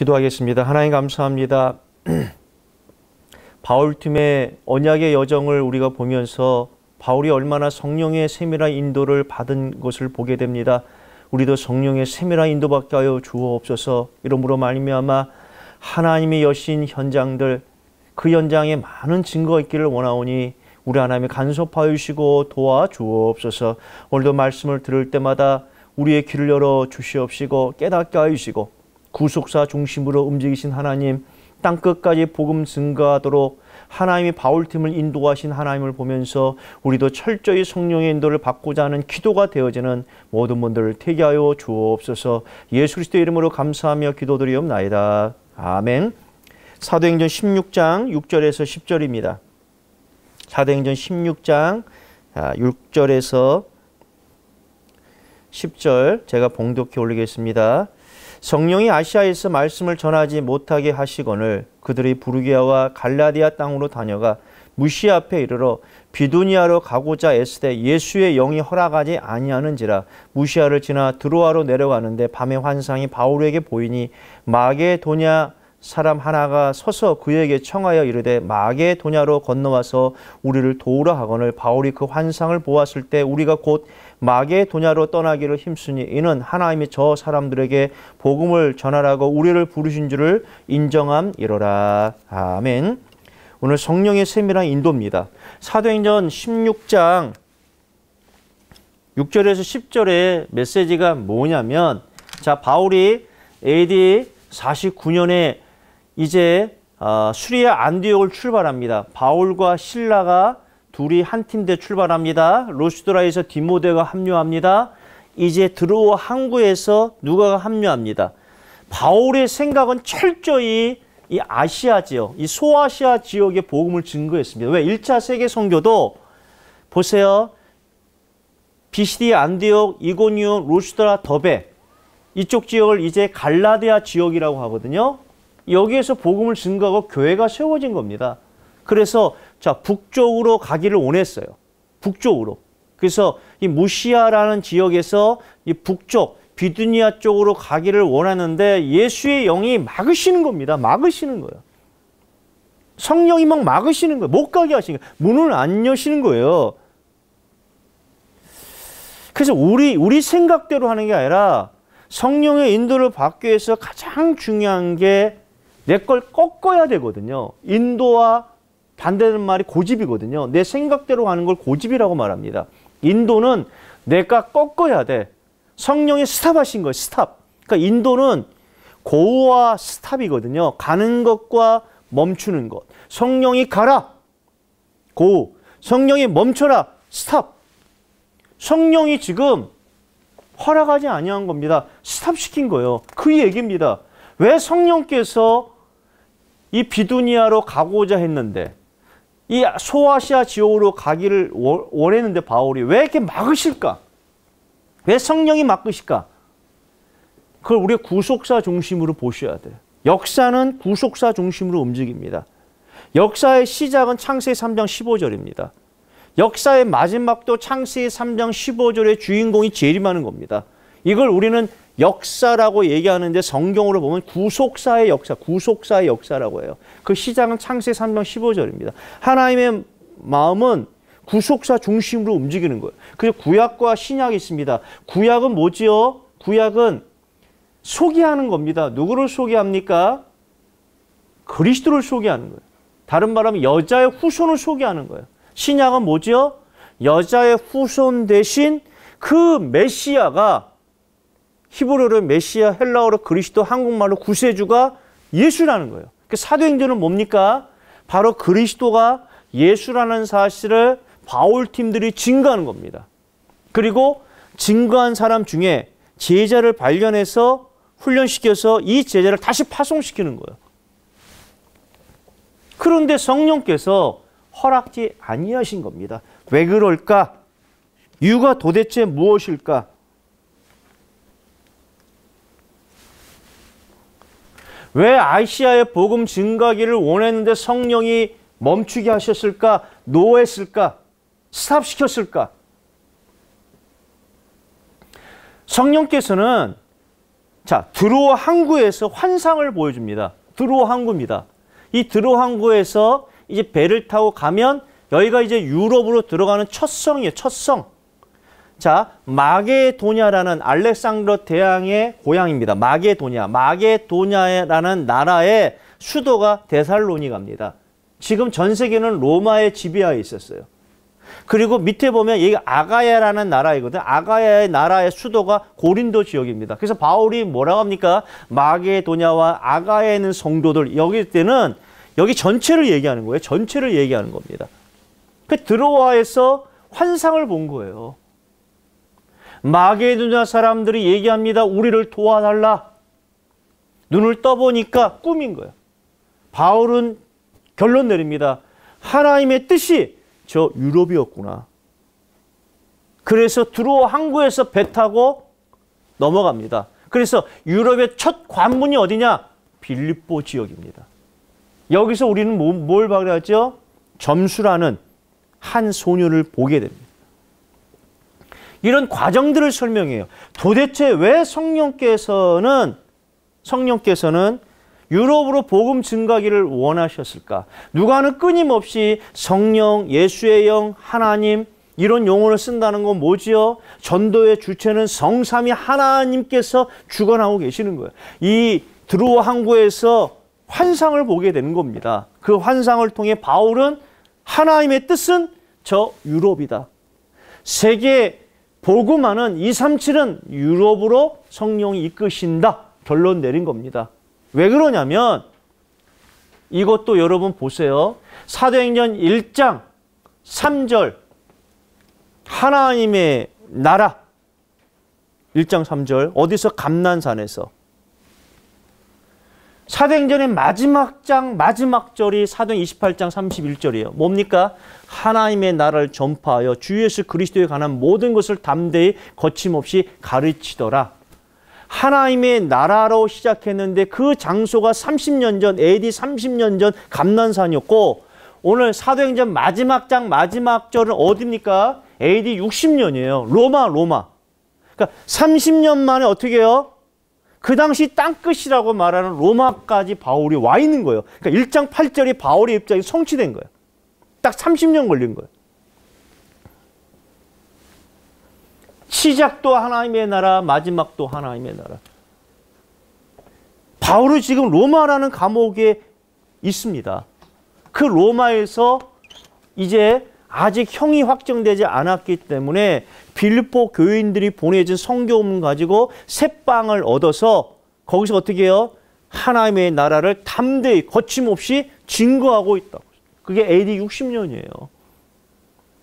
기도하겠습니다. 하나님 감사합니다. 바울팀의 언약의 여정을 우리가 보면서 바울이 얼마나 성령의 세밀한 인도를 받은 것을 보게 됩니다. 우리도 성령의 세밀한 인도받게 하여 주옵소서. 이러므로 말미암아 하나님의 여신 현장들 그 현장에 많은 증거 있기를 원하오니 우리 하나님의 간섭하여 주시고 도와 주옵소서. 오늘도 말씀을 들을 때마다 우리의 길을 열어 주시옵시고 깨닫게 하여 주시고 구속사 중심으로 움직이신 하나님 땅 끝까지 복음 증가하도록 하나님이 바울팀을 인도하신 하나님을 보면서 우리도 철저히 성령의 인도를 받고자 하는 기도가 되어지는 모든 분들을 태기하여 주옵소서 예수 그리스도의 이름으로 감사하며 기도드리옵나이다. 아멘 사도행전 16장 6절에서 10절입니다. 사도행전 16장 6절에서 10절 제가 봉독해 올리겠습니다. 성령이 아시아에서 말씀을 전하지 못하게 하시거늘 그들이 부르기아와 갈라디아 땅으로 다녀가 무시 앞에 이르러 비두니아로 가고자 애쓰되 예수의 영이 허락하지 아니하는지라 무시아를 지나 드로아로 내려가는데 밤의 환상이 바울에게 보이니 마게도냐 사람 하나가 서서 그에게 청하여 이르되 마게 도냐로 건너와서 우리를 도우라 하거늘 바울이 그 환상을 보았을 때 우리가 곧 마게 도냐로 떠나기를 힘쓰니 이는 하나님이 저 사람들에게 복음을 전하라고 우리를 부르신 줄을 인정함이로라. 아멘. 오늘 성령의 세밀한 인도입니다. 사도행전 16장 6절에서 10절의 메시지가 뭐냐면 자 바울이 AD 49년에 이제 어, 수리아 안디옥을 출발합니다. 바울과 신라가 둘이 한 팀대 출발합니다. 로스드라에서 디모데가 합류합니다. 이제 드로어 항구에서 누가가 합류합니다. 바울의 생각은 철저히 이 아시아 지역, 이 소아시아 지역의 복음을 증거했습니다. 왜? 1차 세계 선교도 보세요. 비시디 안디옥, 이고니온, 로스드라, 더베 이쪽 지역을 이제 갈라디아 지역이라고 하거든요. 여기에서 복음을 증거하고 교회가 세워진 겁니다. 그래서 자 북쪽으로 가기를 원했어요. 북쪽으로. 그래서 이 무시아라는 지역에서 이 북쪽 비두니아 쪽으로 가기를 원하는데 예수의 영이 막으시는 겁니다. 막으시는 거예요. 성령이 막 막으시는 거예요. 못 가게 하시는 거예요. 문을 안 여시는 거예요. 그래서 우리 우리 생각대로 하는 게 아니라 성령의 인도를 받기 위해서 가장 중요한 게 내 걸 꺾어야 되거든요. 인도와 반대되는 말이 고집이거든요. 내 생각대로 하는 걸 고집이라고 말합니다. 인도는 내가 꺾어야 돼. 성령이 stop하신 거예요. stop. 그러니까 인도는 go와 stop이거든요. 가는 것과 멈추는 것. 성령이 가라. 고. 성령이 멈춰라. 스탑. 성령이 지금 허락하지 아니한 겁니다. 스탑시킨 거예요. 그 얘기입니다. 왜 성령께서 이 비두니아로 가고자 했는데 이 소아시아 지역으로 가기를 원했는데 바울이 왜 이렇게 막으실까? 왜 성령이 막으실까? 그걸 우리가 구속사 중심으로 보셔야 돼요. 역사는 구속사 중심으로 움직입니다. 역사의 시작은 창세기 3장 15절입니다. 역사의 마지막도 창세기 3장 15절의 주인공이 재림하는 겁니다. 이걸 우리는 역사라고 얘기하는데 성경으로 보면 구속사의 역사, 구속사의 역사라고 해요. 그 시작은 창세 3장 15절입니다. 하나님의 마음은 구속사 중심으로 움직이는 거예요. 그래서 구약과 신약이 있습니다. 구약은 뭐지요? 구약은 소개하는 겁니다. 누구를 소개합니까? 그리스도를 소개하는 거예요. 다른 말하면 여자의 후손을 소개하는 거예요. 신약은 뭐지요? 여자의 후손 대신 그 메시아가 히브리어로 메시아, 헬라어로 그리스도, 한국말로 구세주가 예수라는 거예요. 그 사도행전은 뭡니까? 바로 그리스도가 예수라는 사실을 바울 팀들이 증거하는 겁니다. 그리고 증거한 사람 중에 제자를 발견해서 훈련시켜서 이 제자를 다시 파송시키는 거예요. 그런데 성령께서 허락지 아니하신 겁니다. 왜 그럴까? 이유가 도대체 무엇일까? 왜 아시아의 복음 증가기를 원했는데 성령이 멈추게 하셨을까? 노했을까? 스탑시켰을까? 성령께서는 자, 드로어 항구에서 환상을 보여줍니다. 드로어 항구입니다. 이 드로어 항구에서 이제 배를 타고 가면 여기가 이제 유럽으로 들어가는 첫 성이에요. 첫 성. 자, 마게도냐라는 알렉산드로 대왕의 고향입니다. 마게도냐. 마게도냐라는 나라의 수도가 데살로니가입니다. 지금 전 세계는 로마의 지배하에 있었어요. 그리고 밑에 보면 여기 아가야라는 나라이거든. 아가야의 나라의 수도가 고린도 지역입니다. 그래서 바울이 뭐라고 합니까? 마게도냐와 아가야에 있는 성도들 여기 때는 여기 전체를 얘기하는 거예요. 전체를 얘기하는 겁니다. 그 드로아에서 환상을 본 거예요. 마게도냐 사람들이 얘기합니다. 우리를 도와달라. 눈을 떠보니까 꿈인 거예요. 바울은 결론 내립니다. 하나님의 뜻이 저 유럽이었구나. 그래서 드로아 항구에서 배 타고 넘어갑니다. 그래서 유럽의 첫 관문이 어디냐? 빌립보 지역입니다. 여기서 우리는 뭐, 뭘 발견하죠? 점수라는 한 소녀를 보게 됩니다. 이런 과정들을 설명해요. 도대체 왜 성령께서는 성령께서는 유럽으로 복음 증가기를 원하셨을까? 누가는 끊임없이 성령, 예수의 영, 하나님 이런 용어를 쓴다는 건 뭐지요? 전도의 주체는 성삼이 하나님께서 주관하고 계시는 거예요. 이 드루어 항구에서 환상을 보게 되는 겁니다. 그 환상을 통해 바울은 하나님의 뜻은 저 유럽이다. 세계 복음하는 237은 유럽으로 성령이 이끄신다. 결론 내린 겁니다. 왜 그러냐면 이것도 여러분 보세요. 사도행전 1장 3절 하나님의 나라 1장 3절 어디서 감난산에서 사도행전의 마지막 장 마지막 절이 사도행 28장 31절이에요. 뭡니까? 하나님의 나라를 전파하여 주 예수 그리스도에 관한 모든 것을 담대히 거침없이 가르치더라. 하나님의 나라로 시작했는데 그 장소가 30년 전 AD 30년 전 감난산이었고 오늘 사도행전 마지막 장 마지막 절은 어디입니까? AD 60년이에요. 로마 로마. 그러니까 30년 만에 어떻게 해요? 그 당시 땅끝이라고 말하는 로마까지 바울이 와 있는 거예요. 그러니까 1장 8절이 바울의 입장이 성취된 거예요. 딱 30년 걸린 거예요. 시작도 하나님의 나라, 마지막도 하나님의 나라. 바울은 지금 로마라는 감옥에 있습니다. 그 로마에서 이제 아직 형이 확정되지 않았기 때문에 빌립보 교인들이 보내준 성교문 가지고 새빵을 얻어서 거기서 어떻게 해요? 하나님의 나라를 담대히 거침없이 증거하고 있다고. 그게 AD 60년이에요.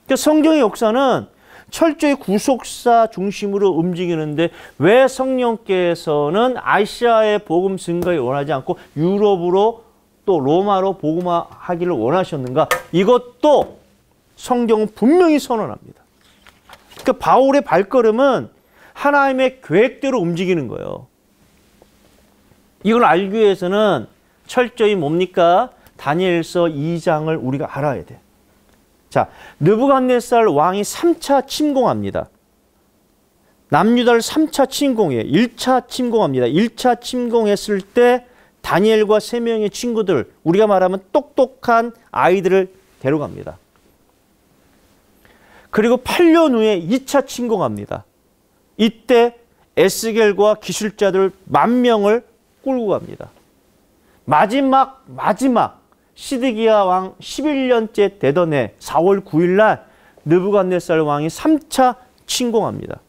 그러니까 성경의 역사는 철저히 구속사 중심으로 움직이는데 왜 성령께서는 아시아의 복음 증거에 원하지 않고 유럽으로 또 로마로 복음화하기를 원하셨는가? 이것도 성경은 분명히 선언합니다. 그러니까 바울의 발걸음은 하나님의 계획대로 움직이는 거예요. 이걸 알기 위해서는 철저히 뭡니까? 다니엘서 2장을 우리가 알아야 돼. 자, 느부갓네살 왕이 3차 침공합니다. 남유다를 3차 침공해 1차 침공합니다. 1차 침공했을 때 다니엘과 세 명의 친구들, 우리가 말하면 똑똑한 아이들을 데려갑니다. 그리고 8년 후에 2차 침공합니다. 이때 에스겔과 기술자들 만 명을 끌고 갑니다. 마지막 마지막 시드기야 왕 11년째 되던 해 4월 9일 날 느부갓네살 왕이 3차 침공합니다.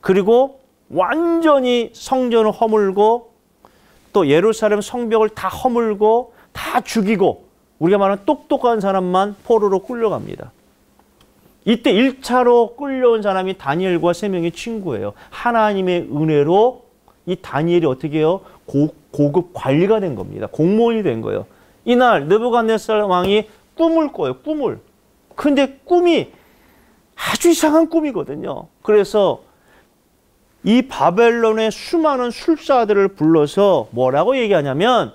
그리고 완전히 성전을 허물고 또 예루살렘 성벽을 다 허물고 다 죽이고 우리가 말하는 똑똑한 사람만 포로로 끌려갑니다. 이때 1차로 끌려온 사람이 다니엘과 세 명의 친구예요. 하나님의 은혜로 이 다니엘이 어떻게 해요? 고, 고급 관리가 된 겁니다. 공무원이 된 거예요. 이날 느부갓네살 왕이 꿈을 꿔요. 꿈을. 근데 꿈이 아주 이상한 꿈이거든요. 그래서 이 바벨론의 수많은 술사들을 불러서 뭐라고 얘기하냐면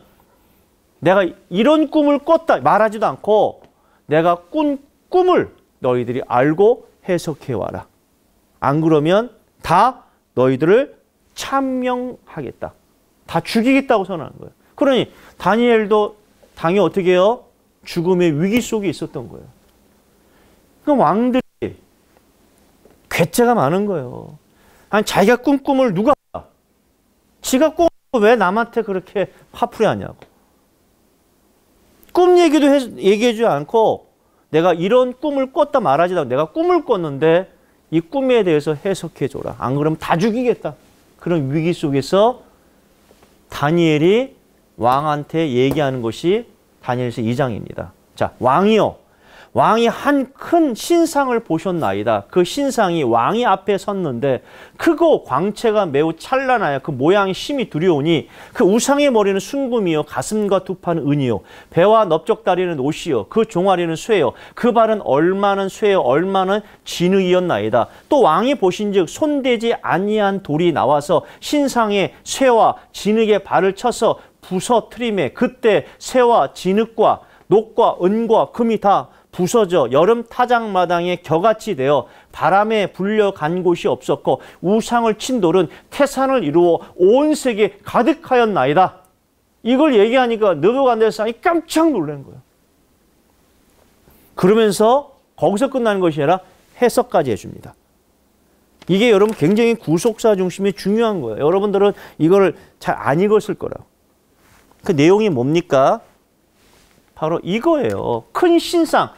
내가 이런 꿈을 꿨다 말하지도 않고 내가 꾼 꿈을 너희들이 알고 해석해 와라. 안 그러면 다 너희들을 참명하겠다. 다 죽이겠다고 선언한 거예요. 그러니 다니엘도 당이 어떻게 해요? 죽음의 위기 속에 있었던 거예요. 그 왕들이 괴짜가 많은 거예요. 아니 자기가 꾼 꿈을 누가 알아? 지가 꾼왜 남한테 그렇게 화풀이 하냐고. 꿈 얘기도 해, 얘기해주지 않고 내가 이런 꿈을 꿨다 말하지 않고 내가 꿈을 꿨는데 이 꿈에 대해서 해석해 줘라. 안 그러면 다 죽이겠다. 그런 위기 속에서 다니엘이 왕한테 얘기하는 것이 다니엘서 2장입니다. 자, 왕이요. 왕이 한 큰 신상을 보셨나이다. 그 신상이 왕이 앞에 섰는데 크고 광채가 매우 찬란하여 그 모양이 심히 두려우니 그 우상의 머리는 순금이요 가슴과 두 판은 은이요 배와 넓적다리는 옷이요 그 종아리는 쇠요 그 발은 얼마는 쇠요 얼마는 진흙이었나이다. 또 왕이 보신즉 손대지 아니한 돌이 나와서 신상의 쇠와 진흙의 발을 쳐서 부서 트림에 그때 쇠와 진흙과 녹과 은과 금이 다 부서져 여름 타작 마당에 겨같이 되어 바람에 불려간 곳이 없었고 우상을 친 돌은 태산을 이루어 온 세계 가득하였나이다. 이걸 얘기하니까 느부갓네살이 깜짝 놀란 거예요. 그러면서 거기서 끝나는 것이 아니라 해석까지 해줍니다. 이게 여러분 굉장히 구속사 중심이 중요한 거예요. 여러분들은 이거를 잘안 읽었을 거라고. 그 내용이 뭡니까? 바로 이거예요. 큰 신상.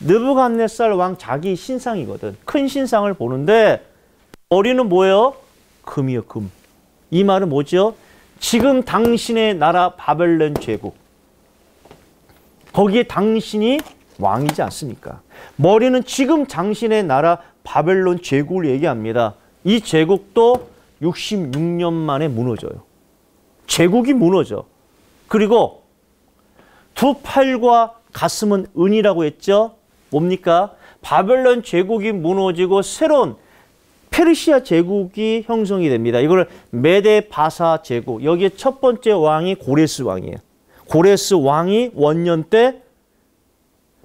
느부갓네살 왕 자기 신상이거든. 큰 신상을 보는데 머리는 뭐예요? 금이요, 금. 이 말은 뭐죠? 지금 당신의 나라 바벨론 제국. 거기에 당신이 왕이지 않습니까? 머리는 지금 당신의 나라 바벨론 제국을 얘기합니다. 이 제국도 66년 만에 무너져요. 제국이 무너져. 그리고 두 팔과 가슴은 은이라고 했죠. 뭡니까? 바벨론 제국이 무너지고 새로운 페르시아 제국이 형성이 됩니다. 이걸 메데 바사 제국. 여기에 첫 번째 왕이 고레스 왕이에요. 고레스 왕이 원년 때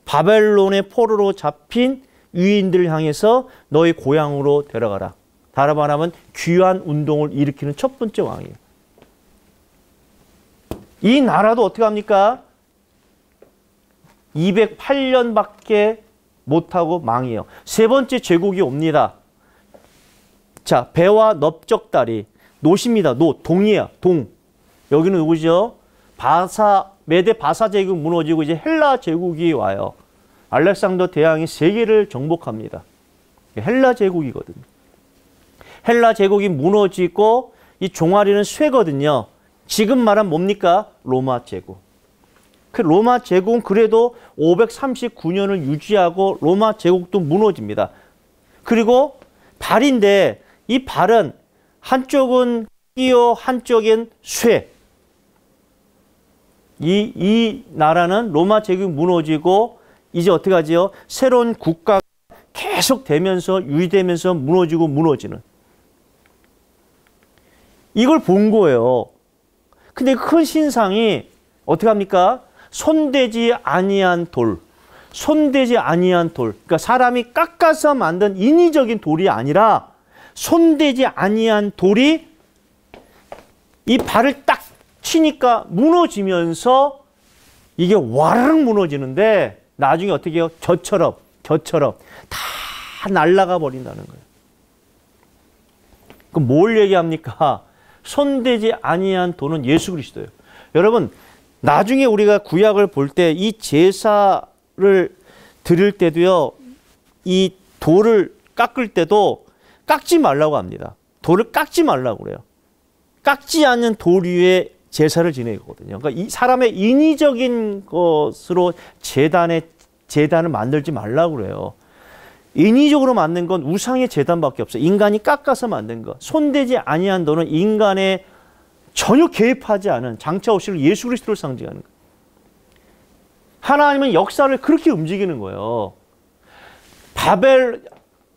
바벨론의 포로로 잡힌 유인들을 향해서 너희 고향으로 데려가라. 다른 말하면 귀환 운동을 일으키는 첫 번째 왕이에요. 이 나라도 어떻게 합니까? 208년밖에 못하고 망해요. 세 번째 제국이 옵니다. 자, 배와 넓적다리, 놋입니다. 놋, 동이야, 동. 여기는 누구죠? 바사, 메데 바사 제국 무너지고 이제 헬라 제국이 와요. 알렉산더 대왕이 세계를 정복합니다. 헬라 제국이거든요. 헬라 제국이 무너지고 이 종아리는 쇠거든요. 지금 말한 뭡니까? 로마 제국. 그 로마 제국은 그래도 539년을 유지하고 로마 제국도 무너집니다. 그리고 발인데 이 발은 한쪽은 끼어 한쪽엔 쇠. 이, 이 나라는 로마 제국이 무너지고 이제 어떻게 하지요? 새로운 국가가 계속 되면서 유지되면서 무너지고 무너지는. 이걸 본 거예요. 근데 큰 신상이 어떻게 합니까? 손대지 아니한 돌. 손대지 아니한 돌. 그러니까 사람이 깎아서 만든 인위적인 돌이 아니라 손대지 아니한 돌이 이 발을 딱 치니까 무너지면서 이게 와르륵 무너지는데 나중에 어떻게 해요? 저처럼, 저처럼 다 날아가 버린다는 거예요. 그럼 뭘 얘기합니까? 손대지 아니한 돌은 예수 그리스도예요. 여러분, 나중에 우리가 구약을 볼 때 이 제사를 드릴 때도요, 이 돌을 깎을 때도 깎지 말라고 합니다. 돌을 깎지 말라고 그래요. 깎지 않는 돌 위에 제사를 지내거든요. 그러니까 이 사람의 인위적인 것으로 재단에 재단을 만들지 말라고 그래요. 인위적으로 만든 건 우상의 재단밖에 없어요. 인간이 깎아서 만든 것. 손대지 아니한 돌은 인간의 전혀 개입하지 않은 장차 오실 예수 그리스도를 상징하는 거예요. 하나님은 역사를 그렇게 움직이는 거예요. 바벨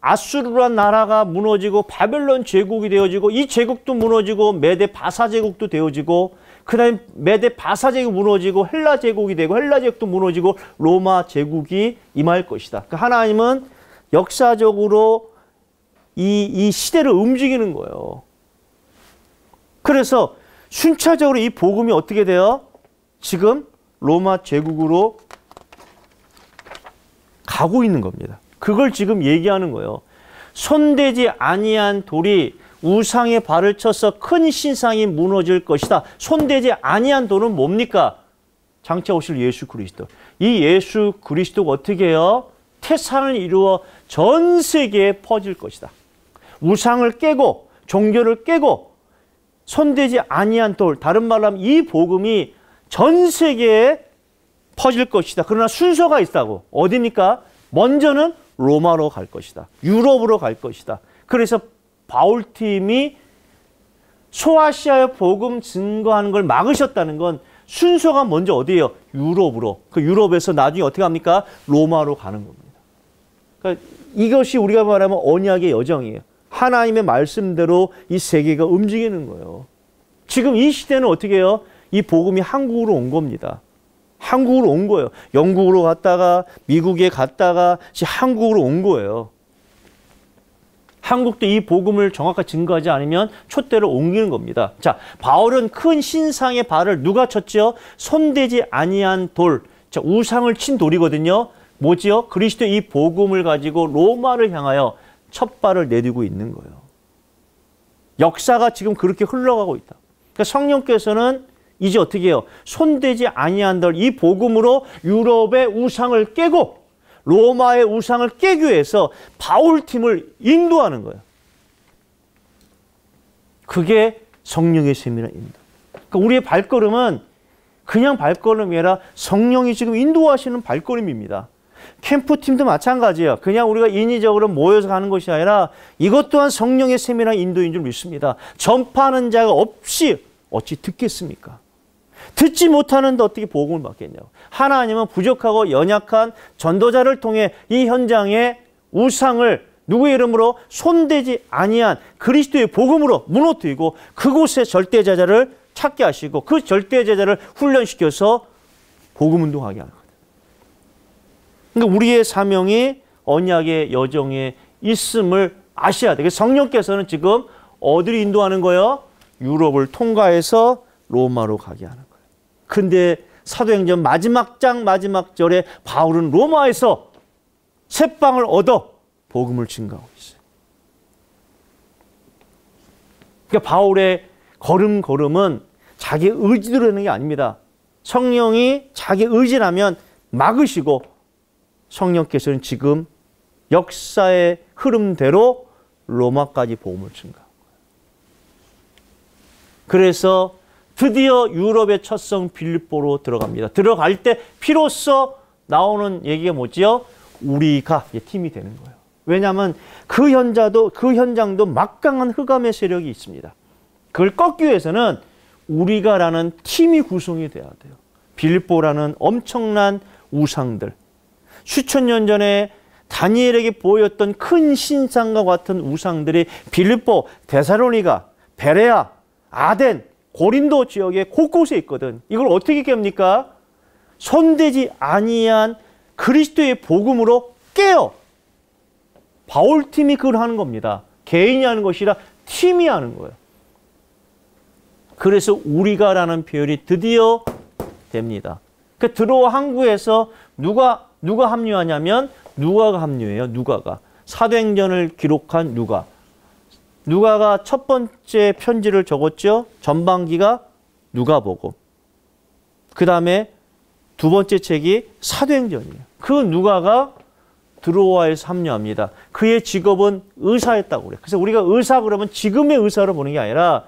아수르란 나라가 무너지고 바벨론 제국이 되어지고 이 제국도 무너지고 메데 바사 제국도 되어지고 그다음에 메데 바사 제국 무너지고 헬라 제국이 되고 헬라 제국도 무너지고 로마 제국이 임할 것이다. 그러니까 하나님은 역사적으로 이, 이 시대를 움직이는 거예요. 그래서 순차적으로 이 복음이 어떻게 돼요? 지금 로마 제국으로 가고 있는 겁니다. 그걸 지금 얘기하는 거예요. 손대지 아니한 돌이 우상의 발을 쳐서 큰 신상이 무너질 것이다. 손대지 아니한 돌은 뭡니까? 장차 오실 예수 그리스도. 이 예수 그리스도가 어떻게 해요? 태산을 이루어 전 세계에 퍼질 것이다. 우상을 깨고 종교를 깨고 손대지 아니한 돌, 다른 말로 하면 이 복음이 전 세계에 퍼질 것이다. 그러나 순서가 있다고. 어디입니까? 먼저는 로마로 갈 것이다. 유럽으로 갈 것이다. 그래서 바울팀이 소아시아의 복음 증거하는 걸 막으셨다는 건 순서가 먼저 어디예요? 유럽으로. 그 유럽에서 나중에 어떻게 합니까? 로마로 가는 겁니다. 그러니까 이것이 우리가 말하면 언약의 여정이에요. 하나님의 말씀대로 이 세계가 움직이는 거예요. 지금 이 시대는 어떻게 해요? 이 복음이 한국으로 온 겁니다. 한국으로 온 거예요. 영국으로 갔다가 미국에 갔다가 한국으로 온 거예요. 한국도 이 복음을 정확하게 증거하지 않으면 촛대를 옮기는 겁니다. 자, 바울은 큰 신상의 발을 누가 쳤죠? 손대지 아니한 돌. 자, 우상을 친 돌이거든요. 뭐지요? 그리스도 이 복음을 가지고 로마를 향하여 첫 발을 내디고 있는 거예요. 역사가 지금 그렇게 흘러가고 있다. 그러니까 성령께서는 이제 어떻게 해요? 손대지 아니한 덜이 복음으로 유럽의 우상을 깨고 로마의 우상을 깨기 위해서 바울팀을 인도하는 거예요. 그게 성령의 셈이라 인도. 그러니까 우리의 발걸음은 그냥 발걸음이 아니라 성령이 지금 인도하시는 발걸음입니다. 캠프팀도 마찬가지예요. 그냥 우리가 인위적으로 모여서 가는 것이 아니라 이것 또한 성령의 셈이란 인도인 줄 믿습니다. 전파하는 자가 없이 어찌 듣겠습니까? 듣지 못하는데 어떻게 복음을 받겠냐고. 하나님은 부족하고 연약한 전도자를 통해 이 현장에 우상을 누구의 이름으로 손대지 아니한 그리스도의 복음으로 무너뜨리고 그곳에 절대 제자를 찾게 하시고 그 절대 제자를 훈련시켜서 복음 운동하게 하는. 그러니까 우리의 사명이 언약의 여정에 있음을 아셔야 돼요. 성령께서는 지금 어디를 인도하는 거예요? 유럽을 통과해서 로마로 가게 하는 거예요. 근데 사도행전 마지막 장 마지막 절에 바울은 로마에서 새빵을 얻어 복음을 증가하고 있어요. 그러니까 바울의 걸음걸음은 자기 의지대로 되는 게 아닙니다. 성령이 자기 의지라면 막으시고 성령께서는 지금 역사의 흐름대로 로마까지 복음을 증가한. 그래서 드디어 유럽의 첫성 빌립보로 들어갑니다. 들어갈 때 피로써 나오는 얘기가 뭐지요? 우리가 팀이 되는 거예요. 왜냐하면 그 현자도 그 현장도 막강한 흑암의 세력이 있습니다. 그걸 꺾기 위해서는 우리가라는 팀이 구성이 돼야 돼요. 빌립보라는 엄청난 우상들. 수천 년 전에 다니엘에게 보였던 큰 신상과 같은 우상들이 빌립보, 데사로니가, 베레아, 아덴, 고린도 지역에 곳곳에 있거든. 이걸 어떻게 깹니까? 손대지 아니한 그리스도의 복음으로 깨어. 바울팀이 그걸 하는 겁니다. 개인이 하는 것이라 팀이 하는 거예요. 그래서 우리가라는 표현이 드디어 됩니다. 그 들어와 항구에서 누가 누가 합류하냐면 누가가 합류해요. 누가가 사도행전을 기록한 누가. 누가가 첫 번째 편지를 적었죠. 전반기가 누가보고. 그 다음에 두 번째 책이 사도행전이에요. 그 누가가 드로아에서 합류합니다. 그의 직업은 의사였다고 그래요. 그래서 우리가 의사 그러면 지금의 의사로 보는 게 아니라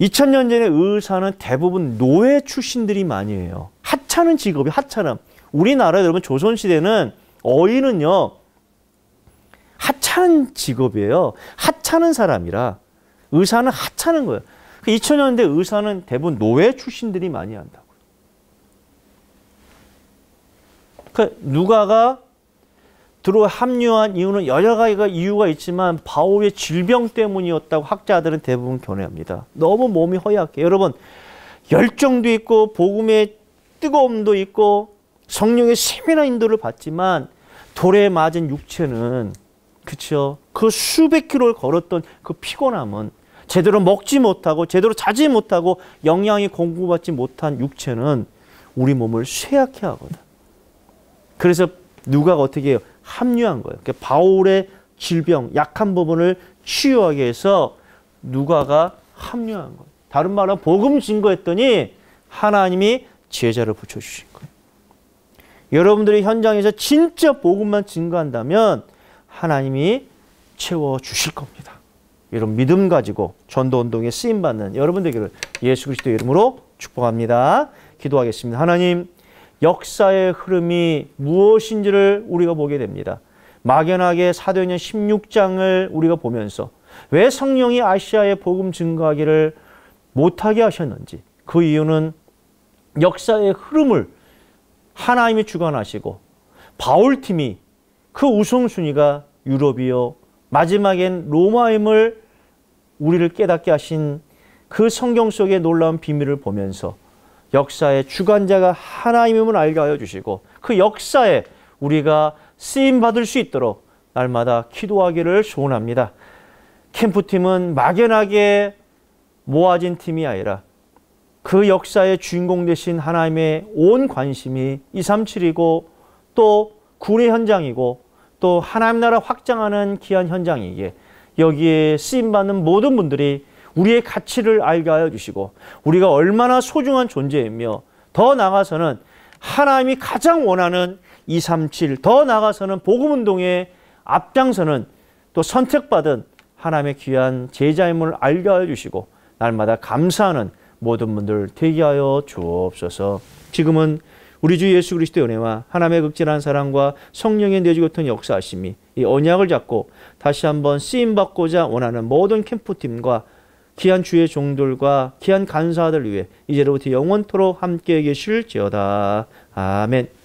2000년 전의 의사는 대부분 노예 출신들이 많이 해요. 하찮은 직업이 하찮음. 우리나라 여러분 조선시대는 어인은요. 하찮은 직업이에요. 하찮은 사람이라 의사는 하찮은 거예요. 2000년대 그 의사는 대부분 노예 출신들이 많이 한다고요. 그 누가가 들어 합류한 이유는 여러 가지가 이유가 있지만 바울의 질병 때문이었다고 학자들은 대부분 견해합니다. 너무 몸이 허약해. 여러분 열정도 있고 복음의 뜨거움도 있고 성령의 세밀한 인도를 받지만 돌에 맞은 육체는 그렇죠. 그 수백 킬로를 걸었던 그 피곤함은 제대로 먹지 못하고 제대로 자지 못하고 영양이 공급받지 못한 육체는 우리 몸을 쇠약해 하거든. 그래서 누가가 어떻게 해요? 합류한 거예요. 그러니까 바울의 질병, 약한 부분을 치유하기 위해서 누가가 합류한 거예요. 다른 말로 복음 증거했더니 하나님이 제자를 붙여주신 거예요. 여러분들이 현장에서 진짜 복음만 증거한다면 하나님이 채워 주실 겁니다. 이런 믿음 가지고 전도 운동에 쓰임 받는 여러분 되기를 예수 그리스도 이름으로 축복합니다. 기도하겠습니다. 하나님, 역사의 흐름이 무엇인지를 우리가 보게 됩니다. 막연하게 사도행전 16장을 우리가 보면서 왜 성령이 아시아에 복음 증거하기를 못하게 하셨는지 그 이유는 역사의 흐름을 하나님이 주관하시고 바울팀이 그 우선순위가 유럽이요 마지막엔 로마임을 우리를 깨닫게 하신 그 성경 속의 놀라운 비밀을 보면서 역사의 주관자가 하나님임을 알게 하여 주시고 그 역사에 우리가 쓰임 받을 수 있도록 날마다 기도하기를 소원합니다. 캠프팀은 막연하게 모아진 팀이 아니라 그 역사의 주인공 되신 하나님의 온 관심이 237이고 또 군의 현장이고 또 하나님 나라 확장하는 귀한 현장이기에 여기에 쓰임받는 모든 분들이 우리의 가치를 알게 하여 주시고 우리가 얼마나 소중한 존재이며 더 나아가서는 하나님이 가장 원하는 237, 더 나아가서는 복음운동에 앞장서는 또 선택받은 하나님의 귀한 제자임을 알게 하여 주시고 날마다 감사하는 모든 분들 되게 하여 주옵소서. 지금은 우리 주 예수 그리스도의 은혜와 하나님의 극진한 사랑과 성령의 내주같은 역사하심이 이 언약을 잡고 다시 한번 쓰임 받고자 원하는 모든 캠프팀과 귀한 주의 종들과 귀한 간사들 위해 이제로부터 영원토록 함께 계실지어다. 아멘.